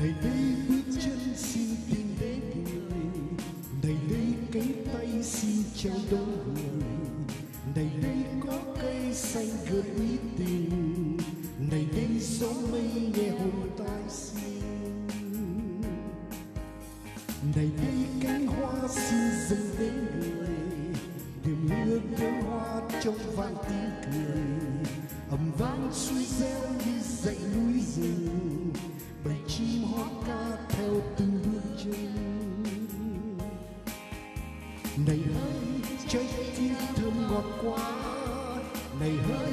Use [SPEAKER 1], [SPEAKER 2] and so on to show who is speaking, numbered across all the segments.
[SPEAKER 1] này đây bước chân xin tìm đến người. Này đây cánh tay xin chào đón người. Này đây có cây xanh gợi ý tình. Này đây gió mây nghe hồn tai xin. Này đây cánh hoa xin dâng đến người. Đêm mưa đêm hoa trong vang tiếng cười. Ầm vang suy reo như dậy núi rừng từng bước chân. Này hỡi trái tim thơm ngọt quá. Này hỡi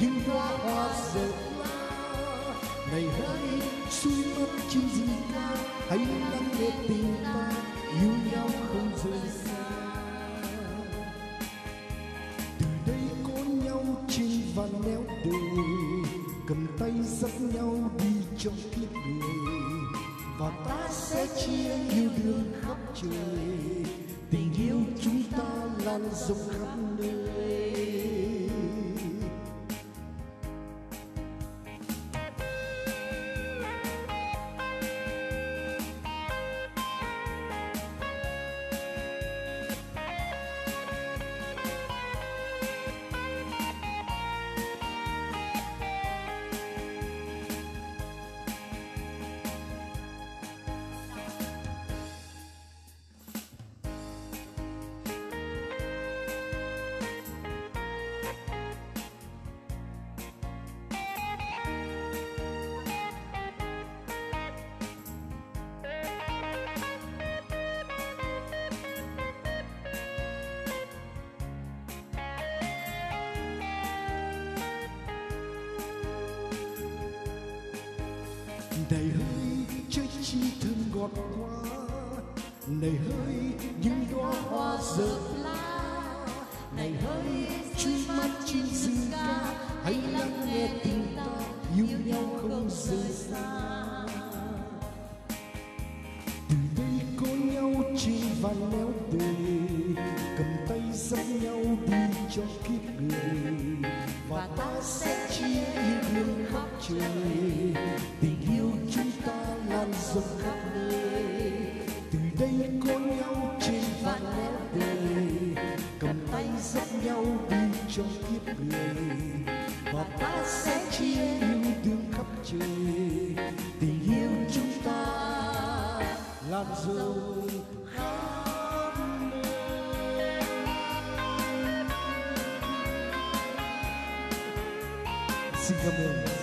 [SPEAKER 1] những đóa hoa rực lá này hỡi suy mất chim gì ta hãy lắng nghe tình ta, yêu nhau không rời xa. Từ đây có nhau trên vạn nẻo đời cầm tay dắt nhau đi trong kiếp người và ta sẽ chia yêu thương khắp trời. Tình yêu chúng ta lan rộng khắp nơi. Này hơi trái chi thơm ngọt quá này hơi những đóa hoa rợp lá này hơi chuyên mắt chim rừng ca. Hãy lắng nghe tình ta, yêu nhau không rời xa. Từ đây có nhau trên vàng nẻo đời cầm tay dắt nhau đi cho kiếp người. Và ta sẽ chia yêu thương khắp trời. Đây có nhau trên vạn nẻo đời cầm tay dắt nhau đi trong kiếp người và ta sẽ chia yêu thương khắp trời, tình yêu chúng ta làm dâu xin cảm ơn.